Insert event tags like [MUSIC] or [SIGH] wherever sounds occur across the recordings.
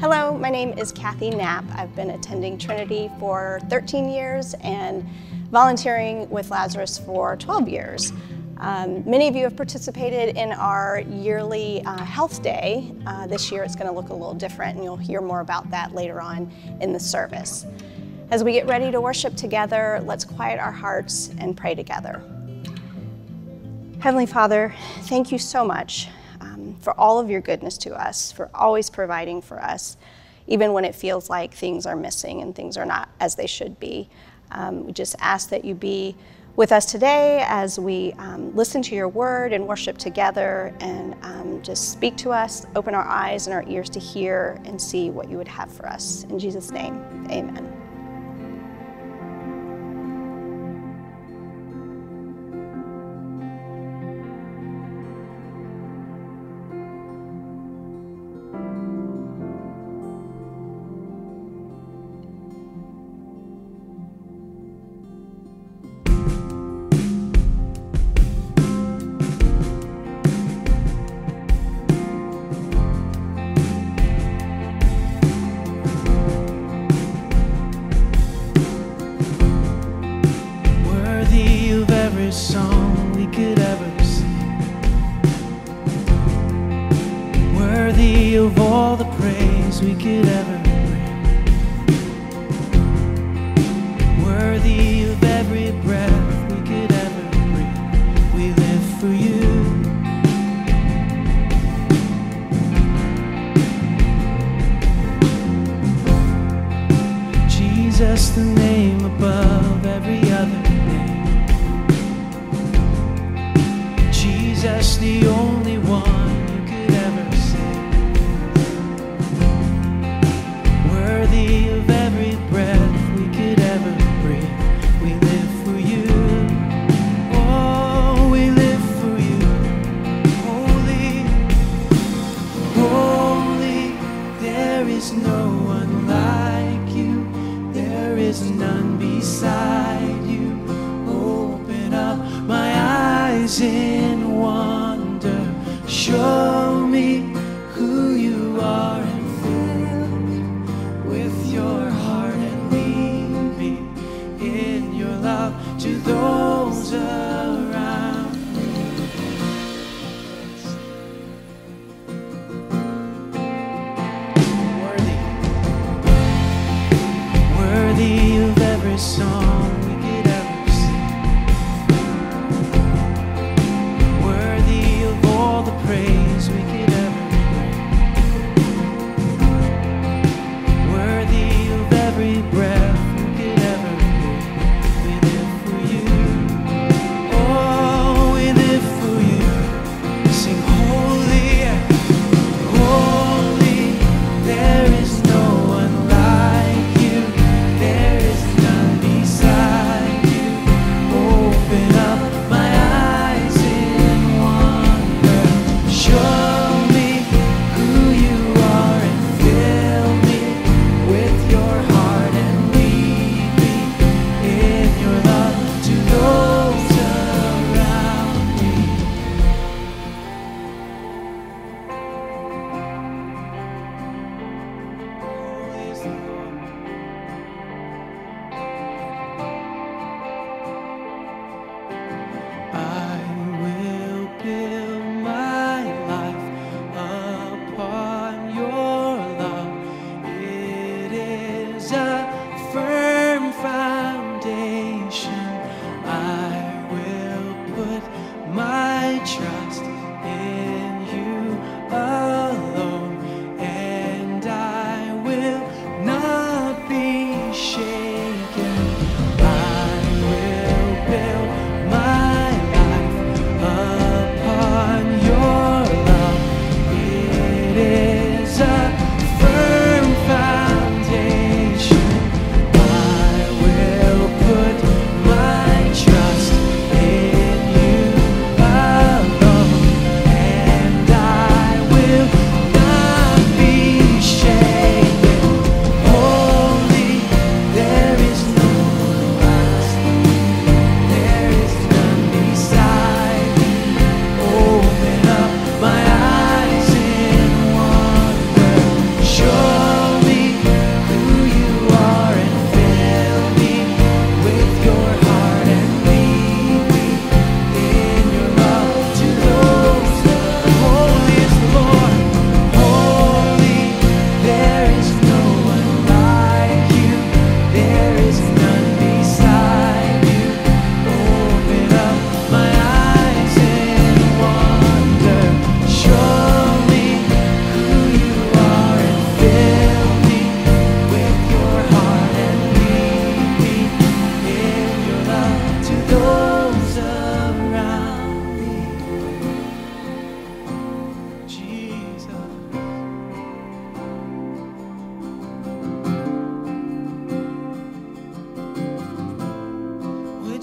Hello, my name is Kathy Knapp. I've been attending Trinity for 13 years and volunteering with Lazarus for 12 years. Um, many of you have participated in our yearly uh, health day. Uh, this year it's going to look a little different, and you'll hear more about that later on in the service. As we get ready to worship together, let's quiet our hearts and pray together. Heavenly Father, thank you so much for all of your goodness to us, for always providing for us, even when it feels like things are missing and things are not as they should be. Um, we just ask that you be with us today as we um, listen to your word and worship together and um, just speak to us, open our eyes and our ears to hear and see what you would have for us. In Jesus' name, amen. Praise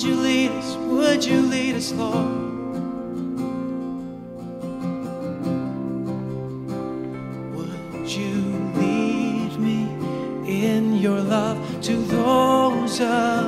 Would you lead us? Would you lead us, Lord? Would you lead me in your love to those of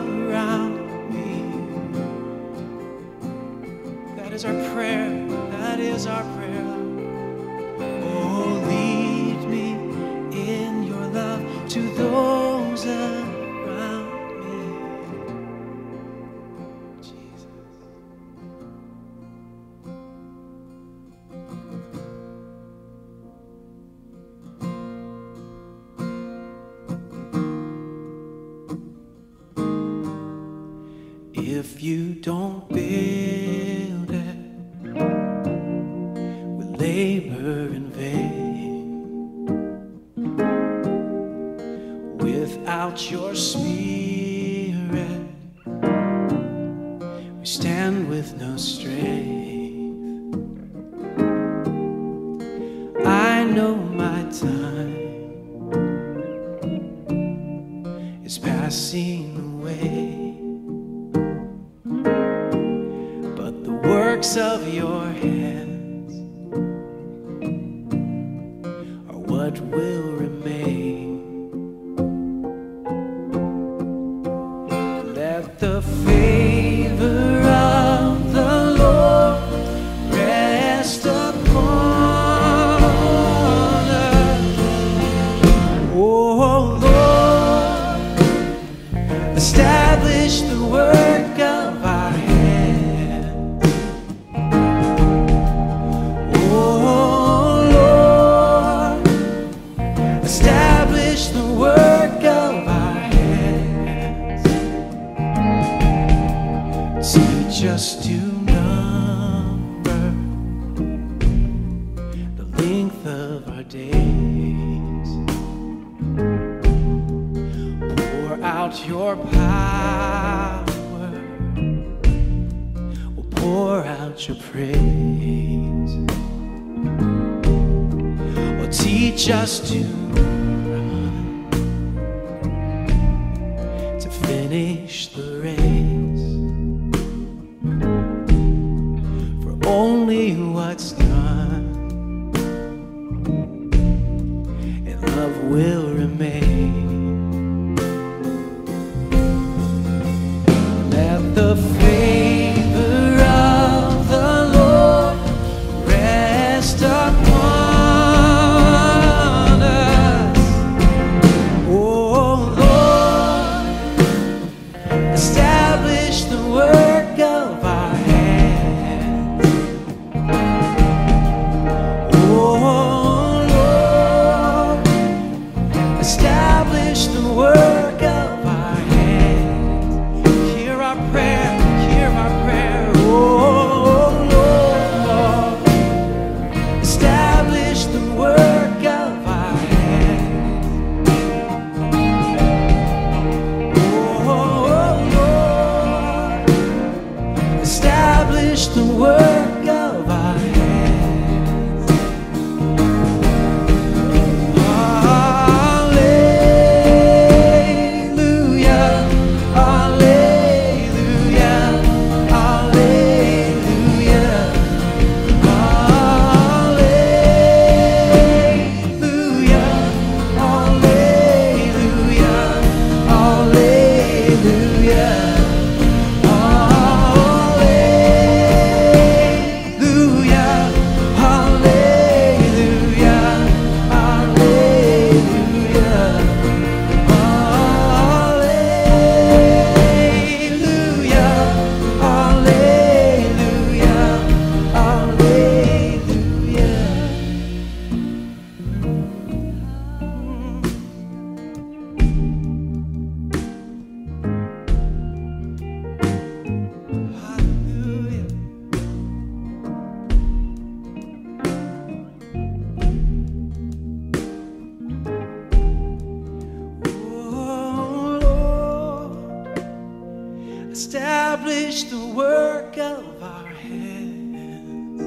Establish the work of our hands.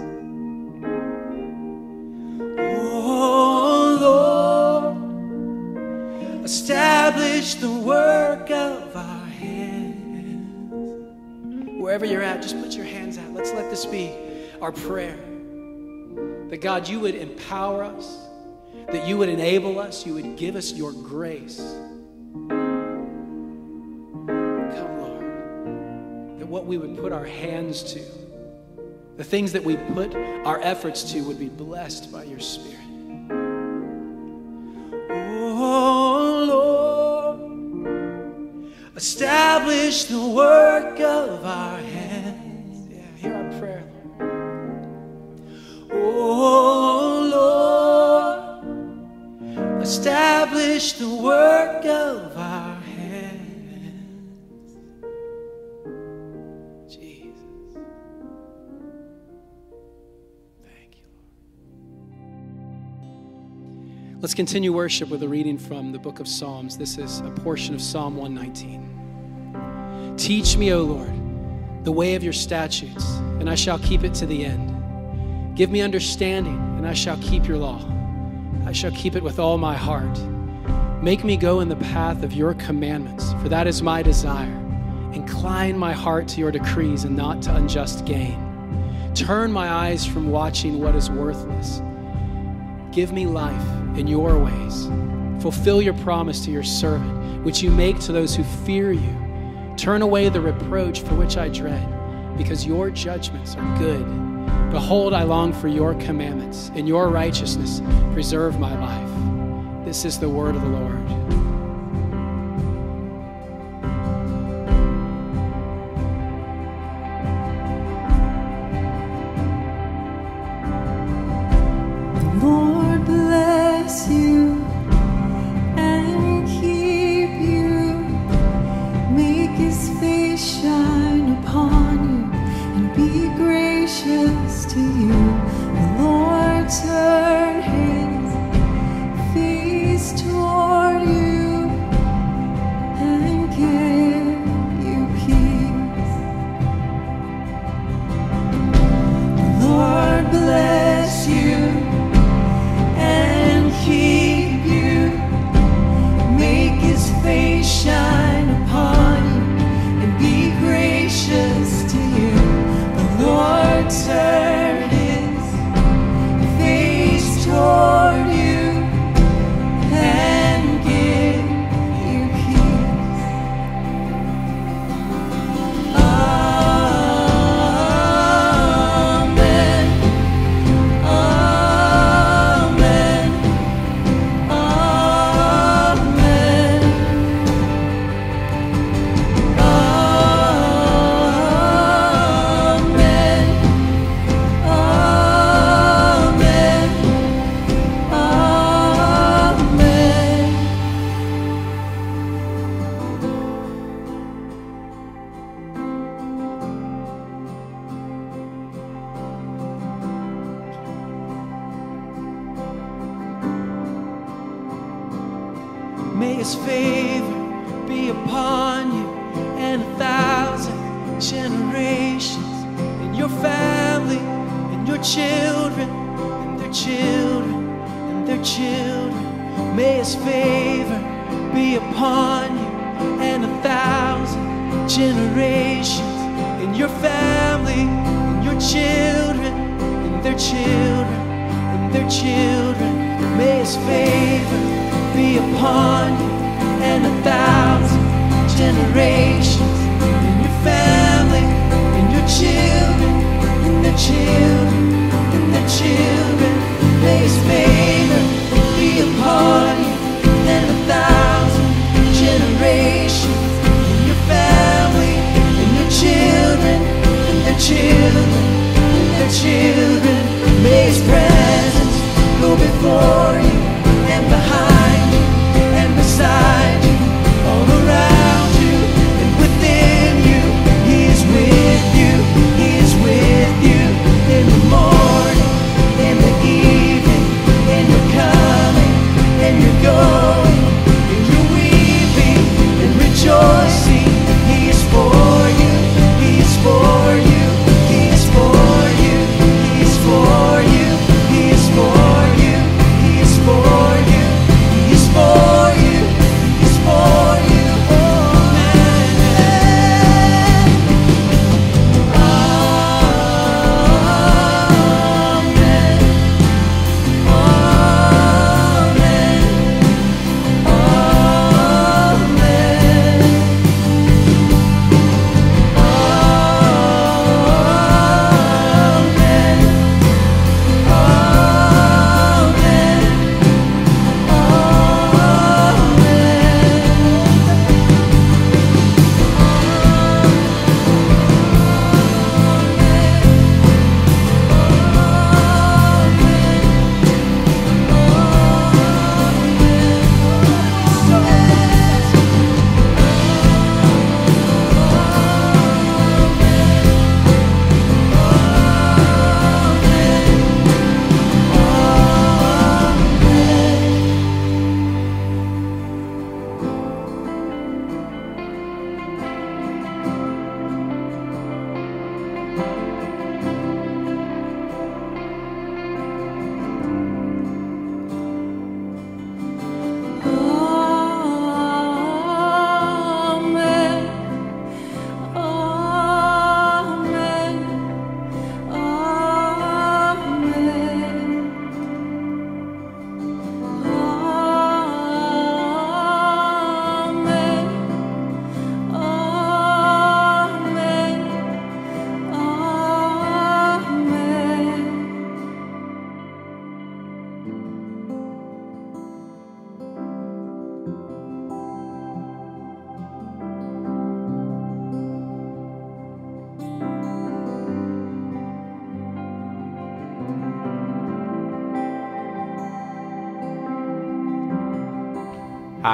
Oh Lord, establish the work of our hands. Wherever you're at, just put your hands out. Let's let this be our prayer. That God, you would empower us, that you would enable us, you would give us your grace we would put our hands to, the things that we put our efforts to, would be blessed by your Spirit. Oh, Lord, establish the work of our hands. Yeah, hear our prayer, Lord. Oh, Lord, establish the work of continue worship with a reading from the book of Psalms. This is a portion of Psalm 119. Teach me, O Lord, the way of your statutes, and I shall keep it to the end. Give me understanding, and I shall keep your law. I shall keep it with all my heart. Make me go in the path of your commandments, for that is my desire. Incline my heart to your decrees and not to unjust gain. Turn my eyes from watching what is worthless. Give me life in your ways. Fulfill your promise to your servant, which you make to those who fear you. Turn away the reproach for which I dread, because your judgments are good. Behold, I long for your commandments. In your righteousness, preserve my life. This is the word of the Lord.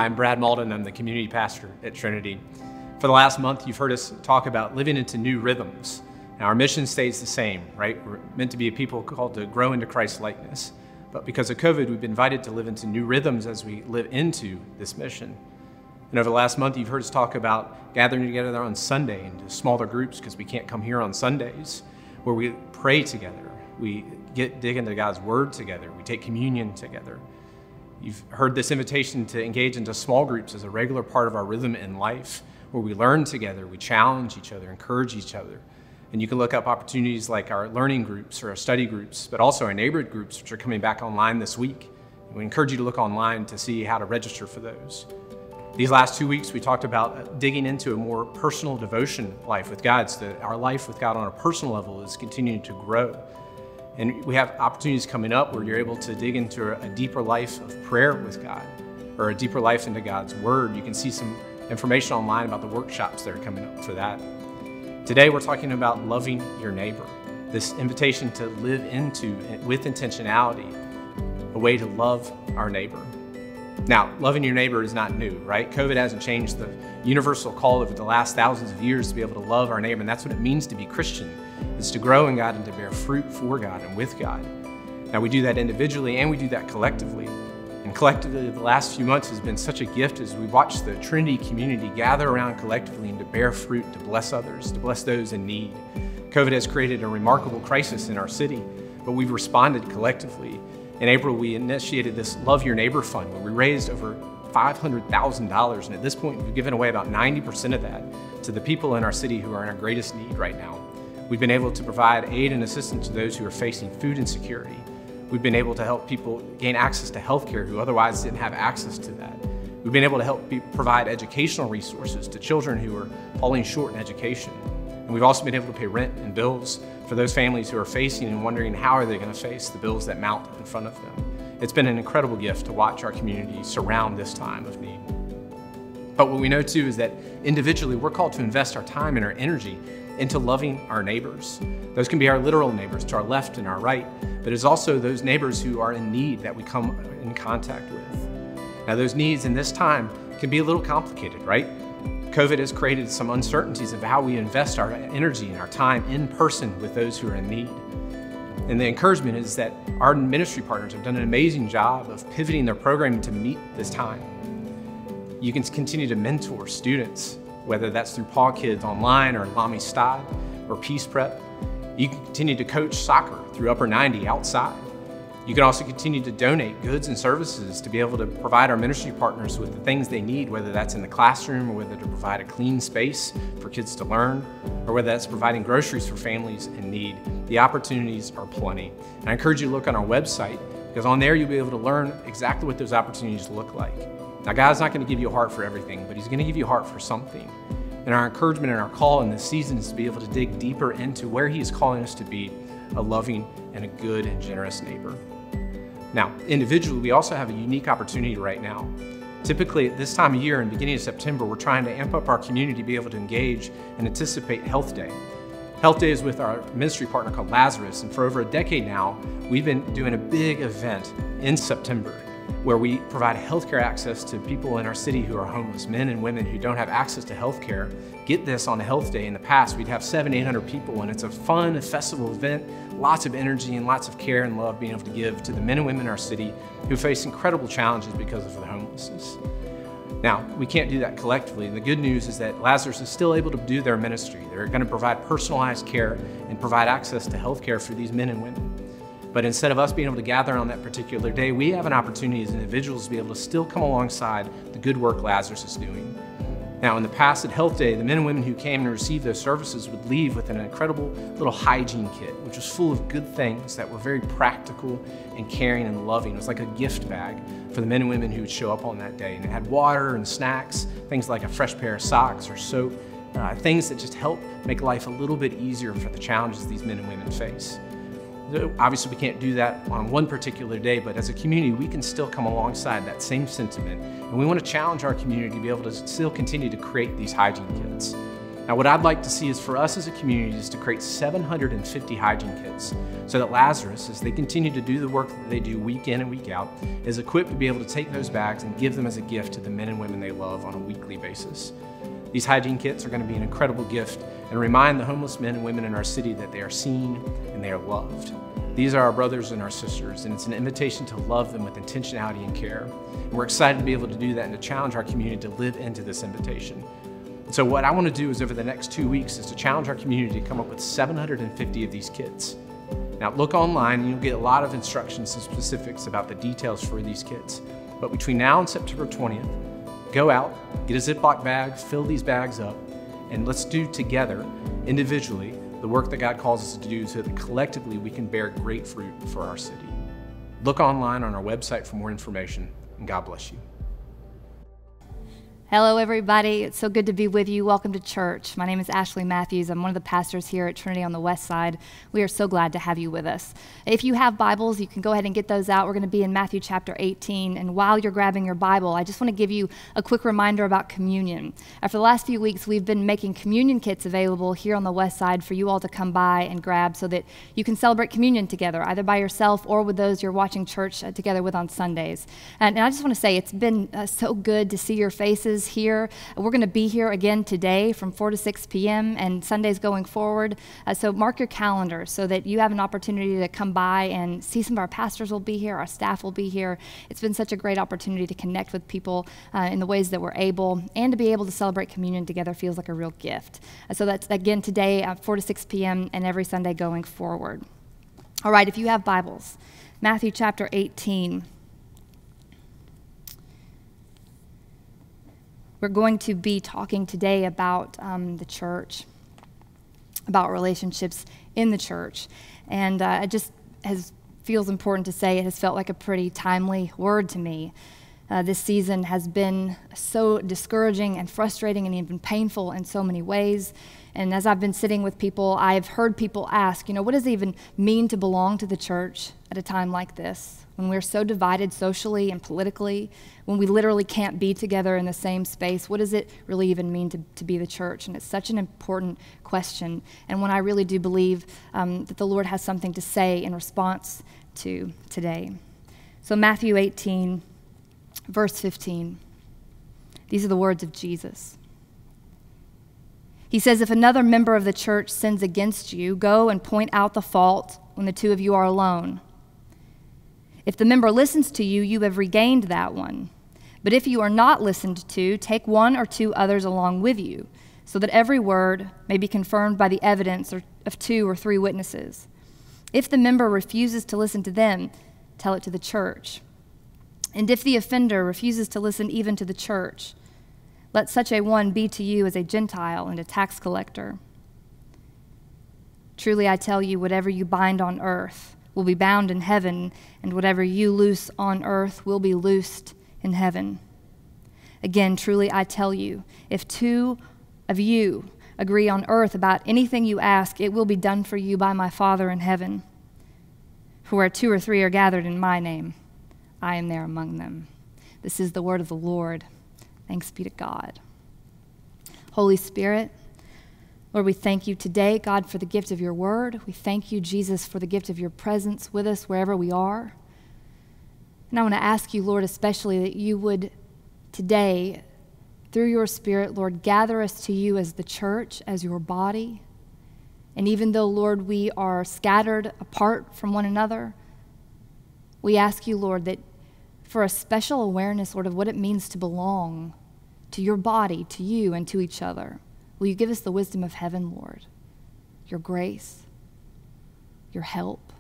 I'm Brad Malden. I'm the community pastor at Trinity. For the last month, you've heard us talk about living into new rhythms. Now, our mission stays the same, right? We're meant to be a people called to grow into Christ's likeness. But because of COVID, we've been invited to live into new rhythms as we live into this mission. And over the last month, you've heard us talk about gathering together on Sunday into smaller groups because we can't come here on Sundays, where we pray together, we get dig into God's Word together, we take communion together. You've heard this invitation to engage into small groups as a regular part of our rhythm in life, where we learn together, we challenge each other, encourage each other. And you can look up opportunities like our learning groups or our study groups, but also our neighborhood groups, which are coming back online this week. We encourage you to look online to see how to register for those. These last two weeks, we talked about digging into a more personal devotion life with God, so that our life with God on a personal level is continuing to grow. And we have opportunities coming up where you're able to dig into a deeper life of prayer with God or a deeper life into God's Word. You can see some information online about the workshops that are coming up for that. Today, we're talking about loving your neighbor, this invitation to live into, with intentionality, a way to love our neighbor. Now, loving your neighbor is not new, right? COVID hasn't changed the universal call of the last thousands of years to be able to love our neighbor, and that's what it means to be Christian. It's to grow in God and to bear fruit for God and with God. Now, we do that individually and we do that collectively. And collectively, the last few months has been such a gift as we watch the Trinity community gather around collectively and to bear fruit, to bless others, to bless those in need. COVID has created a remarkable crisis in our city, but we've responded collectively. In April, we initiated this Love Your Neighbor Fund where we raised over $500,000. And at this point, we've given away about 90% of that to the people in our city who are in our greatest need right now. We've been able to provide aid and assistance to those who are facing food insecurity. We've been able to help people gain access to healthcare who otherwise didn't have access to that. We've been able to help provide educational resources to children who are falling short in education. And we've also been able to pay rent and bills for those families who are facing and wondering how are they going to face the bills that mount in front of them. It's been an incredible gift to watch our community surround this time of need. But what we know too is that individually we're called to invest our time and our energy into loving our neighbors. Those can be our literal neighbors to our left and our right, but it's also those neighbors who are in need that we come in contact with. Now, those needs in this time can be a little complicated, right? COVID has created some uncertainties of how we invest our energy and our time in person with those who are in need. And the encouragement is that our ministry partners have done an amazing job of pivoting their programming to meet this time. You can continue to mentor students whether that's through PAWkids online or LaAmistad or Peace Prep. You can continue to coach soccer through Upper 90 outside. You can also continue to donate goods and services to be able to provide our ministry partners with the things they need, whether that's in the classroom or whether to provide a clean space for kids to learn, or whether that's providing groceries for families in need. The opportunities are plenty. And I encourage you to look on our website because on there you'll be able to learn exactly what those opportunities look like. Now, God's not going to give you a heart for everything, but He's going to give you a heart for something. And our encouragement and our call in this season is to be able to dig deeper into where He is calling us to be a loving and a good and generous neighbor. Now, individually, we also have a unique opportunity right now. Typically, at this time of year and beginning of September, we're trying to amp up our community to be able to engage and anticipate Health Day. Health Day is with our ministry partner called Lazarus, and for over a decade now, we've been doing a big event in September where we provide healthcare access to people in our city who are homeless, men and women who don't have access to healthcare. Get this on a health day. In the past, we'd have seven, 800 people, and it's a fun festival event, lots of energy and lots of care and love being able to give to the men and women in our city who face incredible challenges because of the homelessness. Now, we can't do that collectively. The good news is that Lazarus is still able to do their ministry. They're going to provide personalized care and provide access to healthcare for these men and women. But instead of us being able to gather on that particular day, we have an opportunity as individuals to be able to still come alongside the good work Lazarus is doing. Now, in the past at Health Day, the men and women who came and received those services would leave with an incredible little hygiene kit, which was full of good things that were very practical and caring and loving. It was like a gift bag for the men and women who would show up on that day. And it had water and snacks, things like a fresh pair of socks or soap, uh, things that just help make life a little bit easier for the challenges these men and women face. Obviously, we can't do that on one particular day, but as a community, we can still come alongside that same sentiment. And we want to challenge our community to be able to still continue to create these hygiene kits. Now, what I'd like to see is for us as a community is to create 750 hygiene kits so that Lazarus, as they continue to do the work that they do week in and week out, is equipped to be able to take those bags and give them as a gift to the men and women they love on a weekly basis. These hygiene kits are going to be an incredible gift and remind the homeless men and women in our city that they are seen and they are loved. These are our brothers and our sisters, and it's an invitation to love them with intentionality and care. And we're excited to be able to do that and to challenge our community to live into this invitation. So what I want to do is over the next two weeks is to challenge our community to come up with 750 of these kits. Now look online and you'll get a lot of instructions and specifics about the details for these kits. But between now and September 20th, go out, get a Ziploc bag, fill these bags up, and let's do together, individually, the work that God calls us to do so that collectively we can bear great fruit for our city. Look online on our website for more information, and God bless you. Hello, everybody. It's so good to be with you. Welcome to church. My name is Ashley Mathews. I'm one of the pastors here at Trinity on the West Side. We are so glad to have you with us. If you have Bibles, you can go ahead and get those out. We're going to be in Matthew chapter 18. And while you're grabbing your Bible, I just want to give you a quick reminder about communion. After the last few weeks, we've been making communion kits available here on the West Side for you all to come by and grab so that you can celebrate communion together, either by yourself or with those you're watching church uh, together with on Sundays. And, I just want to say it's been uh, so good to see your faces here. We're going to be here again today from 4 to 6 p.m. and Sundays going forward. Uh, so mark your calendar so that you have an opportunity to come by and see some of our pastors will be here, our staff will be here. It's been such a great opportunity to connect with people uh, in the ways that we're able and to be able to celebrate communion together feels like a real gift. Uh, so that's again today at 4 to 6 p.m. and every Sunday going forward. All right, if you have Bibles, Matthew chapter 18. We're going to be talking today about um, the church, about relationships in the church. And uh, it just has, feels important to say it has felt like a pretty timely word to me. Uh, this season has been so discouraging and frustrating and even painful in so many ways. And as I've been sitting with people, I've heard people ask, you know, what does it even mean to belong to the church at a time like this? When we're so divided socially and politically, when we literally can't be together in the same space, what does it really even mean to, to be the church? And it's such an important question. And when I really do believe um, that the Lord has something to say in response to today. So, Matthew 18, verse 15, these are the words of Jesus. He says, If another member of the church sins against you, go and point out the fault when the two of you are alone. If the member listens to you, you have regained that one. But if you are not listened to, take one or two others along with you, so that every word may be confirmed by the evidence of two or three witnesses. If the member refuses to listen to them, tell it to the church. And if the offender refuses to listen even to the church, let such a one be to you as a Gentile and a tax collector. Truly I tell you, whatever you bind on earth, will be bound in heaven, and whatever you loose on earth will be loosed in heaven. Again, truly I tell you, if two of you agree on earth about anything you ask, it will be done for you by my Father in heaven. For where two or three are gathered in my name, I am there among them. This is the word of the Lord. Thanks be to God. Holy Spirit, Lord, we thank you today, God, for the gift of your word. We thank you, Jesus, for the gift of your presence with us wherever we are. And I want to ask you, Lord, especially that you would today, through your Spirit, Lord, gather us to you as the church, as your body. And even though, Lord, we are scattered apart from one another, we ask you, Lord, that for a special awareness, Lord, of what it means to belong to your body, to you, and to each other. Will you give us the wisdom of heaven, Lord? Your grace, your help.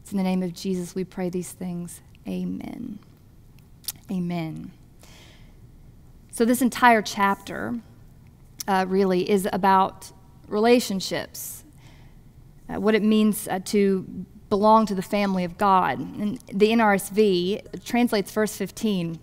It's in the name of Jesus we pray these things. Amen. Amen. So, this entire chapter uh, really is about relationships, uh, what it means uh, to belong to the family of God. And the NRSV translates verse 15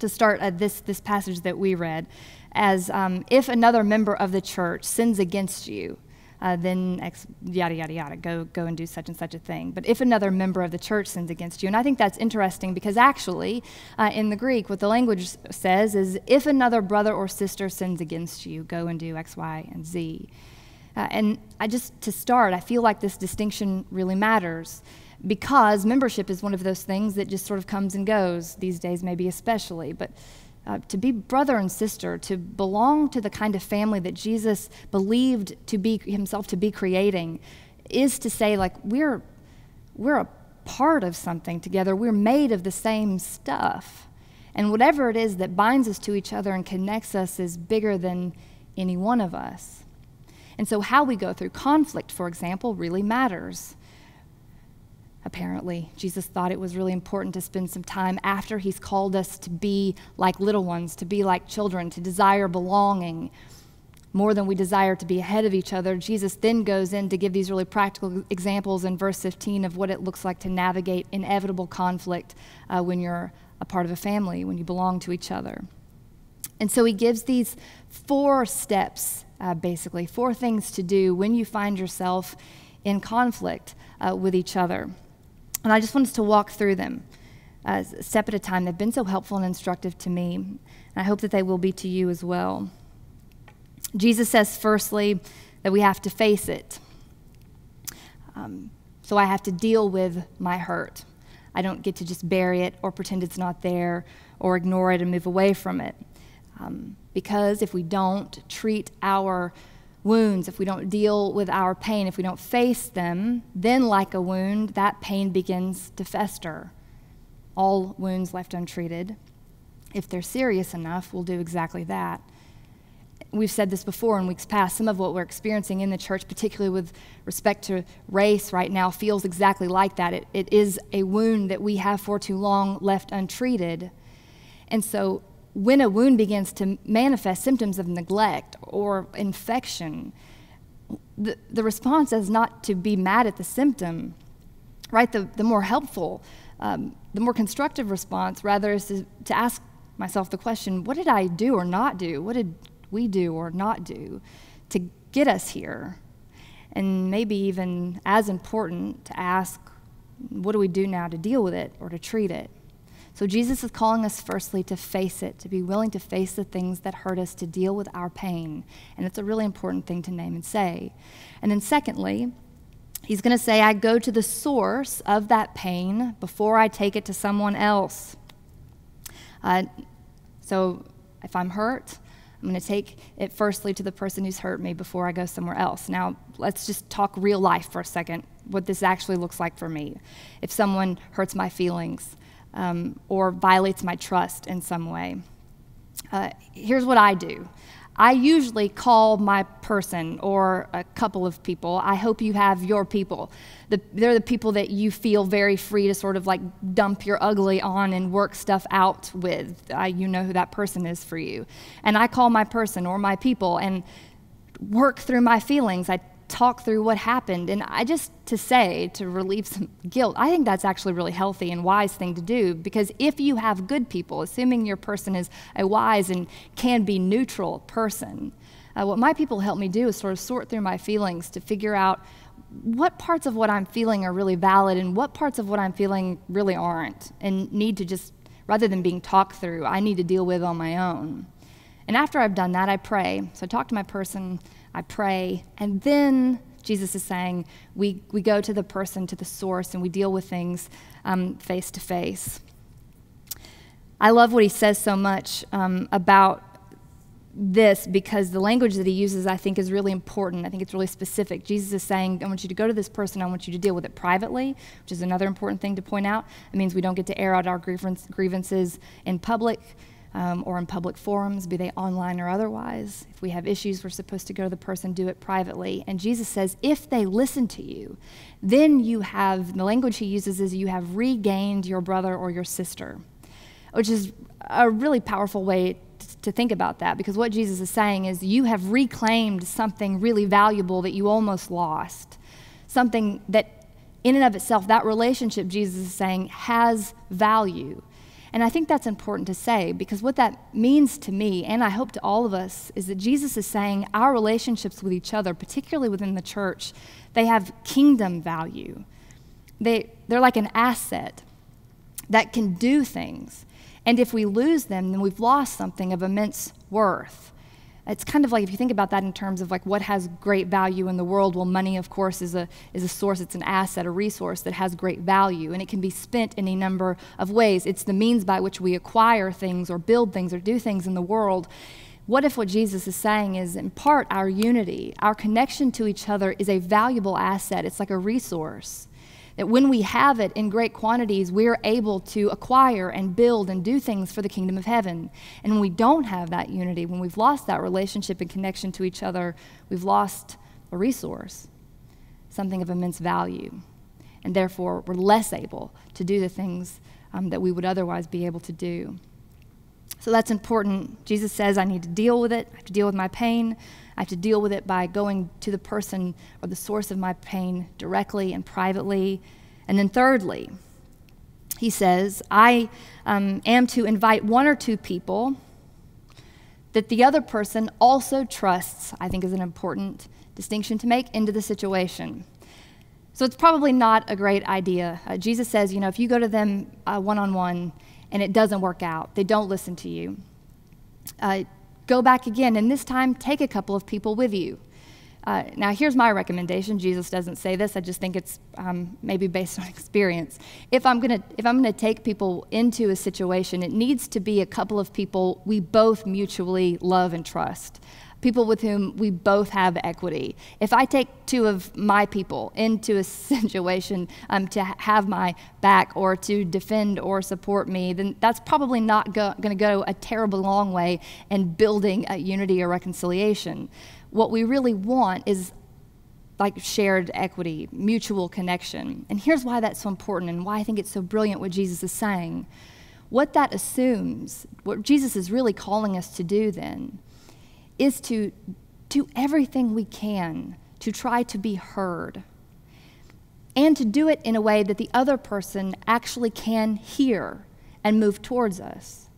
to start uh, this, this passage that we read as um, if another member of the church sins against you. uh, then X, yada, yada, yada, go, go and do such and such a thing. But if another member of the church sins against you, and I think that's interesting because actually, uh, in the Greek, what the language says is if another brother or sister sins against you, go and do X, Y, and Z. Uh, and I just, to start, I feel like this distinction really matters because membership is one of those things that just sort of comes and goes these days, maybe especially. But uh, to be brother and sister, to belong to the kind of family that Jesus believed to be himself to be creating, is to say, like, we're, we're a part of something together. We're made of the same stuff. And whatever it is that binds us to each other and connects us is bigger than any one of us. And so, how we go through conflict, for example, really matters apparently. Jesus thought it was really important to spend some time after he's called us to be like little ones, to be like children, to desire belonging more than we desire to be ahead of each other. Jesus then goes in to give these really practical examples in verse 15 of what it looks like to navigate inevitable conflict uh, when you're a part of a family, when you belong to each other. And so he gives these four steps, uh, basically, four things to do when you find yourself in conflict uh, with each other. And I just want us to walk through them uh, step at a time. They've been so helpful and instructive to me, and I hope that they will be to you as well. Jesus says, firstly, that we have to face it. Um, so I have to deal with my hurt. I don't get to just bury it or pretend it's not there or ignore it and move away from it. Um, because if we don't treat our wounds, if we don't deal with our pain, if we don't face them, then, like a wound, that pain begins to fester. All wounds left untreated, if they're serious enough, will do exactly that. We've said this before in weeks past. Some of what we're experiencing in the church, particularly with respect to race right now, feels exactly like that. It, it is a wound that we have for too long left untreated. And so when a wound begins to manifest symptoms of neglect or infection, the, the response is not to be mad at the symptom, right? The, the more helpful, um, the more constructive response, rather, is to, to ask myself the question what did I do or not do? What did we do or not do to get us here? And maybe even as important, to ask what do we do now to deal with it or to treat it? So Jesus is calling us firstly to face it, to be willing to face the things that hurt us, to deal with our pain. And it's a really important thing to name and say. And then secondly, he's going to say, I go to the source of that pain before I take it to someone else. Uh, so if I'm hurt, I'm going to take it firstly to the person who's hurt me before I go somewhere else. Now, let's just talk real life for a second, what this actually looks like for me. If someone hurts my feelings, um, or violates my trust in some way. Uh, here's what I do I usually call my person or a couple of people. I hope you have your people. The, they're the people that you feel very free to sort of like dump your ugly on and work stuff out with. Uh, you know who that person is for you. And I call my person or my people and work through my feelings. I talk through what happened. And I just to say, to relieve some guilt, I think that's actually really healthy and wise thing to do because if you have good people, assuming your person is a wise and can be neutral person, uh, what my people help me do is sort of sort through my feelings to figure out what parts of what I'm feeling are really valid and what parts of what I'm feeling really aren't and need to just, rather than being talked through, I need to deal with on my own. And after I've done that, I pray. So I talk to my person, I pray, and then Jesus is saying we, we go to the person, to the source, and we deal with things face to face. I love what he says so much um, about this because the language that he uses, I think, is really important. I think it's really specific. Jesus is saying, I want you to go to this person, I want you to deal with it privately, which is another important thing to point out. It means we don't get to air out our grievances in public um, or in public forums, be they online or otherwise. If we have issues, we're supposed to go to the person, do it privately. And Jesus says, if they listen to you, then you have, the language he uses is you have regained your brother or your sister, which is a really powerful way to think about that because what Jesus is saying is you have reclaimed something really valuable that you almost lost. Something that, in and of itself, that relationship, Jesus is saying, has value. And I think that's important to say because what that means to me, and I hope to all of us, is that Jesus is saying our relationships with each other, particularly within the church, they have kingdom value. They, they're like an asset that can do things. And if we lose them, then we've lost something of immense worth it's kind of like if you think about that in terms of like what has great value in the world well money of course is a is a source it's an asset a resource that has great value and it can be spent in a number of ways. It's the means by which we acquire things or build things or do things in the world. What if what Jesus is saying is in part our unity our connection to each other is a valuable asset. It's like a resource that when we have it in great quantities, we're able to acquire and build and do things for the kingdom of heaven. And when we don't have that unity, when we've lost that relationship and connection to each other, we've lost a resource, something of immense value. And therefore, we're less able to do the things um, that we would otherwise be able to do. So that's important. Jesus says, I need to deal with it, I have to deal with my pain. I have to deal with it by going to the person or the source of my pain directly and privately. And then, thirdly, he says, I um, am to invite one or two people that the other person also trusts, I think is an important distinction to make, into the situation. So it's probably not a great idea. Uh, Jesus says, you know, if you go to them one on one and it doesn't work out, they don't listen to you. Uh, go back again, and this time take a couple of people with you. Uh, now, here's my recommendation. Jesus doesn't say this. I just think it's um, maybe based on [LAUGHS] experience. If I'm gonna if I'm gonna take people into a situation, it needs to be a couple of people we both mutually love and trust people with whom we both have equity. If I take two of my people into a [LAUGHS] situation um, to have my back or to defend or support me, then that's probably not going to go a terrible long way in building a unity or reconciliation. What we really want is like shared equity, mutual connection. And here's why that's so important and why I think it's so brilliant what Jesus is saying. What that assumes, what Jesus is really calling us to do then, is to do everything we can to try to be heard and to do it in a way that the other person actually can hear and move towards us.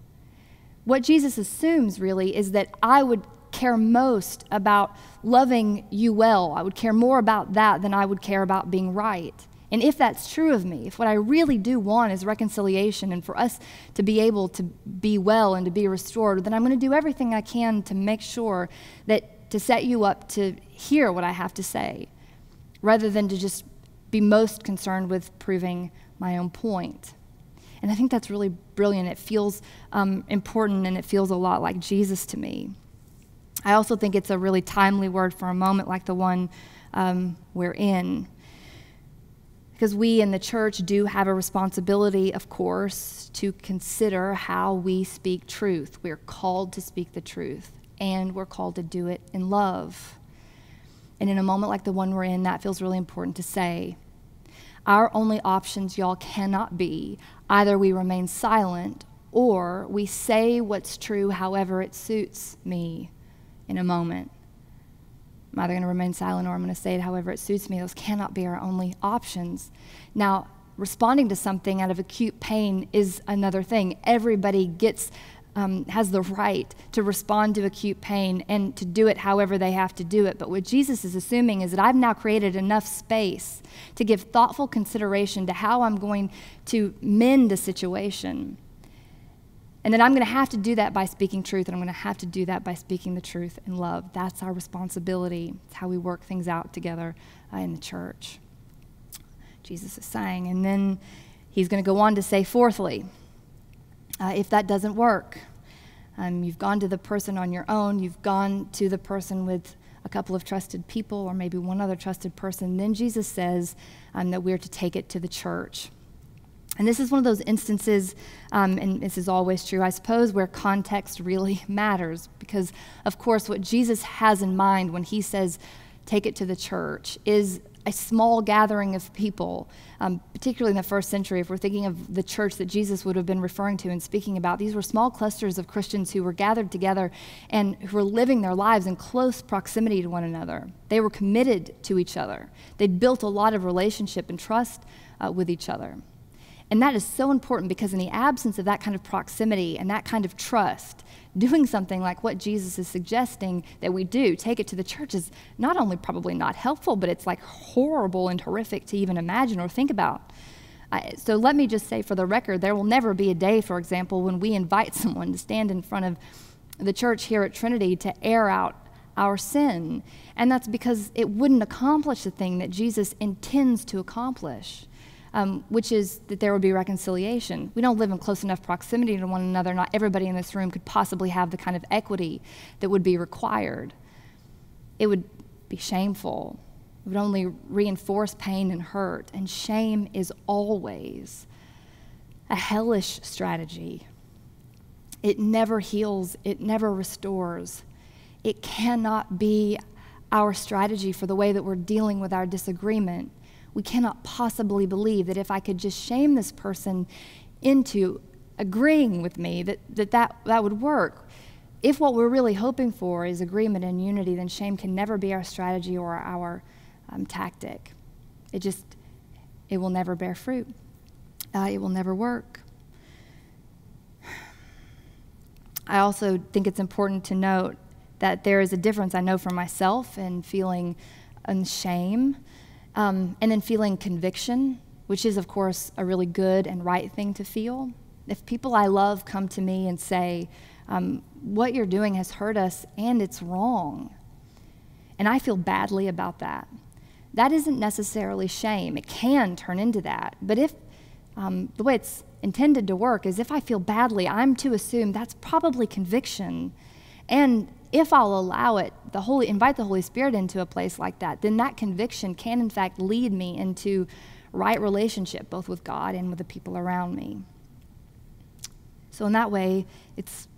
What Jesus assumes really is that I would care most about loving you well. I would care more about that than I would care about being right. And if that's true of me, if what I really do want is reconciliation and for us to be able to be well and to be restored, then I'm going to do everything I can to make sure that to set you up to hear what I have to say rather than to just be most concerned with proving my own point. And I think that's really brilliant. It feels um, important and it feels a lot like Jesus to me. I also think it's a really timely word for a moment like the one um, we're in because we in the church do have a responsibility, of course, to consider how we speak truth. We're called to speak the truth, and we're called to do it in love. And in a moment like the one we're in, that feels really important to say. Our only options, y'all, cannot be either we remain silent or we say what's true however it suits me in a moment. I'm either going to remain silent or I'm going to say it however it suits me. Those cannot be our only options. Now, responding to something out of acute pain is another thing. Everybody gets um, has the right to respond to acute pain and to do it however they have to do it. But what Jesus is assuming is that I've now created enough space to give thoughtful consideration to how I'm going to mend a situation and then I'm going to have to do that by speaking truth, and I'm going to have to do that by speaking the truth in love. That's our responsibility. It's how we work things out together uh, in the church. Jesus is saying. And then he's going to go on to say, fourthly, uh, if that doesn't work, um, you've gone to the person on your own, you've gone to the person with a couple of trusted people, or maybe one other trusted person, then Jesus says um, that we're to take it to the church. And this is one of those instances, um, and this is always true, I suppose, where context really [LAUGHS] matters. Because, of course, what Jesus has in mind when he says, take it to the church, is a small gathering of people, um, particularly in the first century. If we're thinking of the church that Jesus would have been referring to and speaking about, these were small clusters of Christians who were gathered together and who were living their lives in close proximity to one another. They were committed to each other, they'd built a lot of relationship and trust uh, with each other. And that is so important because, in the absence of that kind of proximity and that kind of trust, doing something like what Jesus is suggesting that we do, take it to the church, is not only probably not helpful, but it's like horrible and horrific to even imagine or think about. So let me just say for the record, there will never be a day, for example, when we invite [LAUGHS] someone to stand in front of the church here at Trinity to air out our sin. And that's because it wouldn't accomplish the thing that Jesus intends to accomplish um, which is that there would be reconciliation. We don't live in close enough proximity to one another. Not everybody in this room could possibly have the kind of equity that would be required. It would be shameful. It would only reinforce pain and hurt. And shame is always a hellish strategy. It never heals, it never restores. It cannot be our strategy for the way that we're dealing with our disagreement we cannot possibly believe that if I could just shame this person into agreeing with me, that that, that, that would work. If what we're really hoping for is agreement and unity, then shame can never be our strategy or our um, tactic. It just, it will never bear fruit. Uh, it will never work. I also think it's important to note that there is a difference I know for myself in feeling shame um, and then feeling conviction, which is, of course, a really good and right thing to feel. If people I love come to me and say, um, What you're doing has hurt us and it's wrong, and I feel badly about that, that isn't necessarily shame. It can turn into that. But if um, the way it's intended to work is if I feel badly, I'm to assume that's probably conviction. And if I'll allow it, the Holy, invite the Holy Spirit into a place like that, then that conviction can in fact lead me into right relationship, both with God and with the people around me. So in that way, it's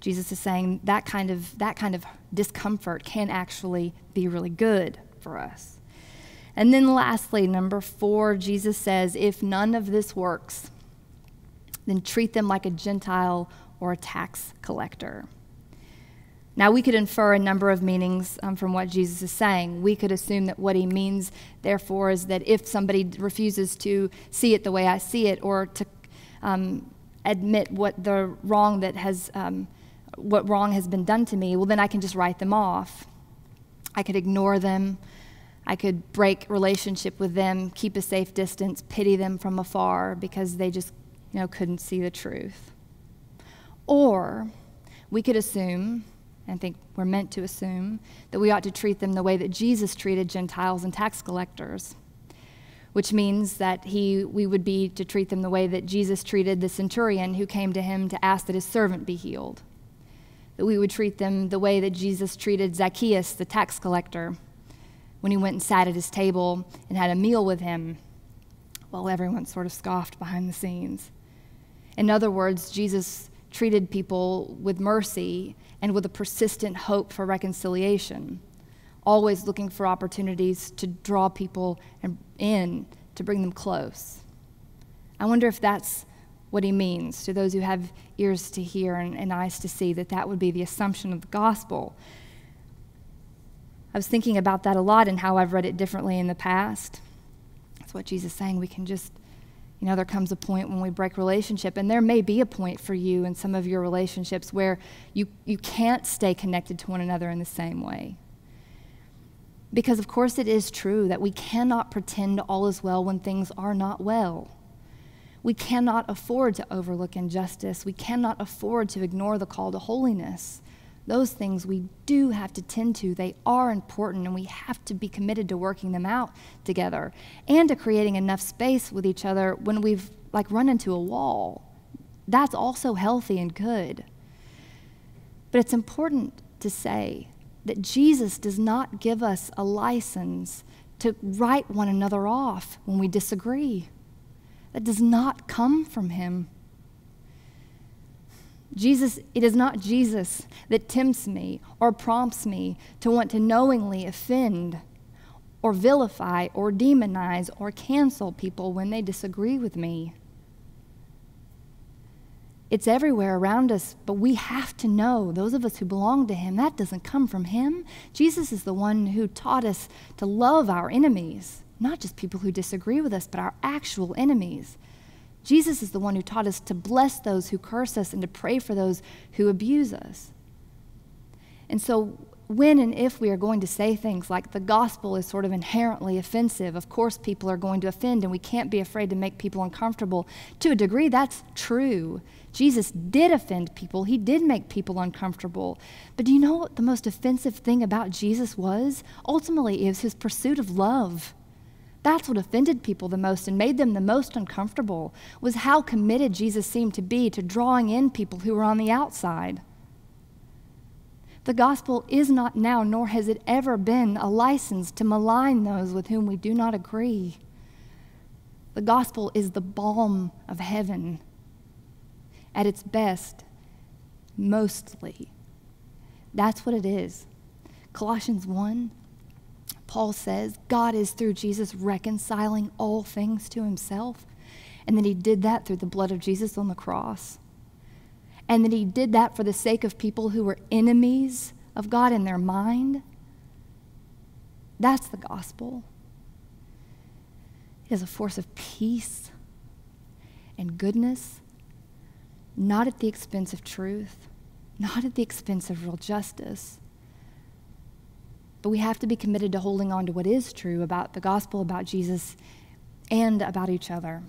Jesus is saying that kind of that kind of discomfort can actually be really good for us. And then lastly, number 4, Jesus says, if none of this works, then treat them like a Gentile or a tax collector. Now, we could infer a number of meanings um, from what Jesus is saying. We could assume that what he means, therefore, is that if somebody refuses to see it the way I see it or to um, admit what the wrong that has, um, what wrong has been done to me, well, then I can just write them off. I could ignore them. I could break relationship with them, keep a safe distance, pity them from afar because they just, you know, couldn't see the truth. Or we could assume I think we're meant to assume that we ought to treat them the way that Jesus treated Gentiles and tax collectors, which means that he, we would be to treat them the way that Jesus treated the centurion who came to him to ask that his servant be healed. That we would treat them the way that Jesus treated Zacchaeus, the tax collector, when he went and sat at his table and had a meal with him while everyone sort of scoffed behind the scenes. In other words, Jesus treated people with mercy and with a persistent hope for reconciliation, always looking for opportunities to draw people in, to bring them close. I wonder if that's what he means to those who have ears to hear and, and eyes to see, that that would be the assumption of the gospel. I was thinking about that a lot and how I've read it differently in the past. That's what Jesus is saying. We can just you know, there comes a point when we break relationship, and there may be a point for you in some of your relationships where you, you can't stay connected to one another in the same way. Because, of course, it is true that we cannot pretend all is well when things are not well. We cannot afford to overlook injustice. We cannot afford to ignore the call to holiness those things we do have to tend to. They are important, and we have to be committed to working them out together and to creating enough space with each other when we've like run into a wall. That's also healthy and good. But it's important to say that Jesus does not give us a license to write one another off when we disagree. That does not come from him. Jesus, it is not Jesus that tempts me or prompts me to want to knowingly offend or vilify or demonize or cancel people when they disagree with me. It's everywhere around us, but we have to know, those of us who belong to Him, that doesn't come from Him. Jesus is the one who taught us to love our enemies, not just people who disagree with us, but our actual enemies Jesus is the one who taught us to bless those who curse us and to pray for those who abuse us. And so, when and if we are going to say things like the gospel is sort of inherently offensive, of course people are going to offend, and we can't be afraid to make people uncomfortable. To a degree, that's true. Jesus did offend people, he did make people uncomfortable. But do you know what the most offensive thing about Jesus was? Ultimately, is his pursuit of love. That's what offended people the most and made them the most uncomfortable, was how committed Jesus seemed to be to drawing in people who were on the outside. The gospel is not now, nor has it ever been, a license to malign those with whom we do not agree. The gospel is the balm of heaven. At its best, mostly. That's what it is. Colossians 1 Paul says God is through Jesus reconciling all things to himself, and that he did that through the blood of Jesus on the cross. And that he did that for the sake of people who were enemies of God in their mind. That's the gospel. It is a force of peace and goodness, not at the expense of truth, not at the expense of real justice but we have to be committed to holding on to what is true about the gospel, about Jesus, and about each other.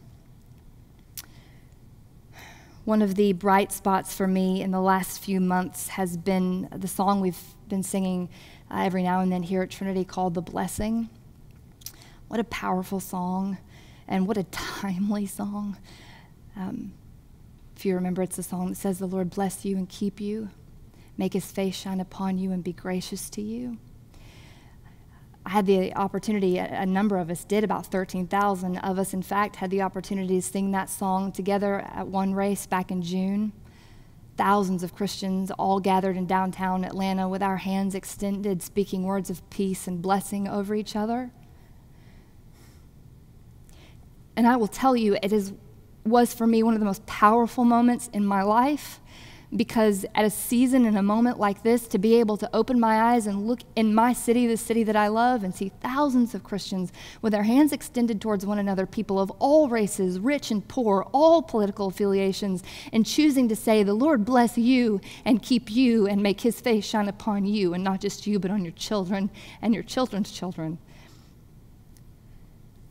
One of the bright spots for me in the last few months has been the song we've been singing uh, every now and then here at Trinity called The Blessing. What a powerful song, and what a [LAUGHS] timely song. Um, if you remember, it's a song that says, The Lord bless you and keep you, make his face shine upon you and be gracious to you. I had the opportunity, a number of us did, about 13,000 of us, in fact, had the opportunity to sing that song together at one race back in June. Thousands of Christians all gathered in downtown Atlanta with our hands extended, speaking words of peace and blessing over each other. And I will tell you, it is, was for me one of the most powerful moments in my life because at a season and a moment like this, to be able to open my eyes and look in my city, the city that I love, and see thousands of Christians with their hands extended towards one another, people of all races, rich and poor, all political affiliations, and choosing to say, The Lord bless you and keep you and make his face shine upon you, and not just you, but on your children and your children's children.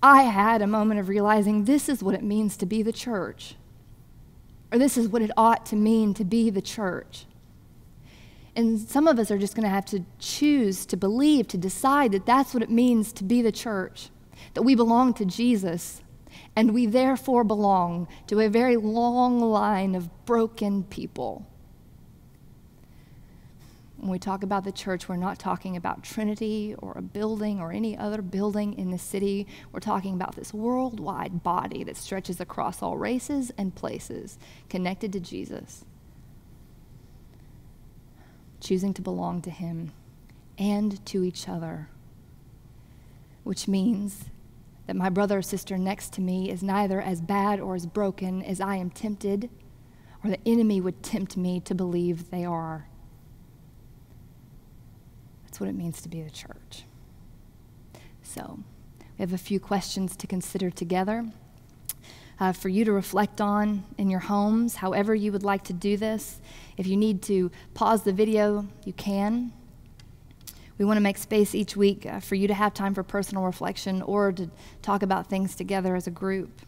I had a moment of realizing this is what it means to be the church or this is what it ought to mean to be the church. And some of us are just going to have to choose to believe, to decide that that's what it means to be the church, that we belong to Jesus, and we therefore belong to a very long line of broken people when we talk about the church, we're not talking about Trinity or a building or any other building in the city. We're talking about this worldwide body that stretches across all races and places, connected to Jesus, choosing to belong to Him and to each other, which means that my brother or sister next to me is neither as bad or as broken as I am tempted or the enemy would tempt me to believe they are. That's what it means to be the church. So, we have a few questions to consider together. Uh, for you to reflect on in your homes, however you would like to do this. If you need to pause the video, you can. We want to make space each week uh, for you to have time for personal reflection or to talk about things together as a group.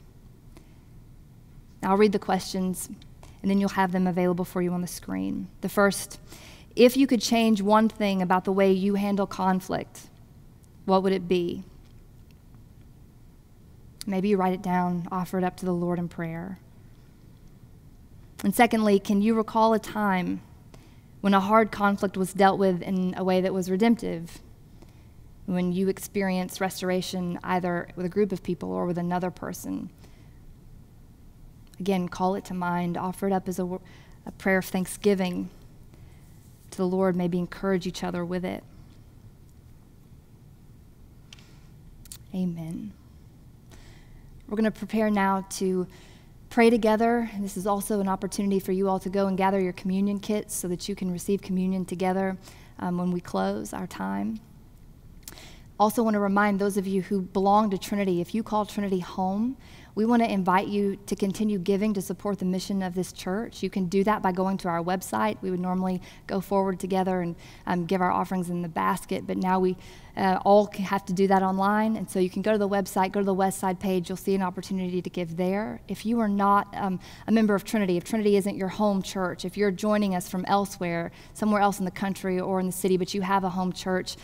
I'll read the questions and then you'll have them available for you on the screen. The first if you could change one thing about the way you handle conflict, what would it be? Maybe you write it down, offer it up to the Lord in prayer. And secondly, can you recall a time when a hard conflict was dealt with in a way that was redemptive? When you experienced restoration either with a group of people or with another person? Again, call it to mind, offer it up as a, a prayer of thanksgiving to the Lord, maybe encourage each other with it. Amen. We're going to prepare now to pray together. This is also an opportunity for you all to go and gather your communion kits so that you can receive communion together um, when we close our time. Also, want to remind those of you who belong to Trinity if you call Trinity home, We want to invite you to continue giving to support the mission of this church. You can do that by going to our website. We would normally go forward together and um, give our offerings in the basket, but now we uh, all have to do that online. And so you can go to the website, go to the Westside page. You'll see an opportunity to give there. If you are not um, a member of Trinity, if Trinity isn't your home church, if you're joining us from elsewhere, somewhere else in the country or in the city, but you have a home church,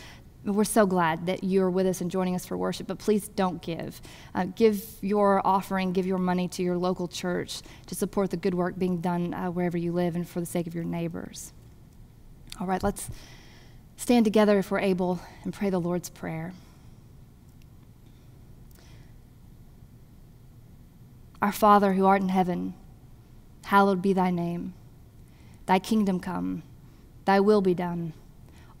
we're so glad that you're with us and joining us for worship, but please don't give. Uh, give your offering, give your money to your local church to support the good work being done uh, wherever you live and for the sake of your neighbors. All right, let's stand together if we're able and pray the Lord's Prayer. Our Father who art in heaven, hallowed be thy name. Thy kingdom come, thy will be done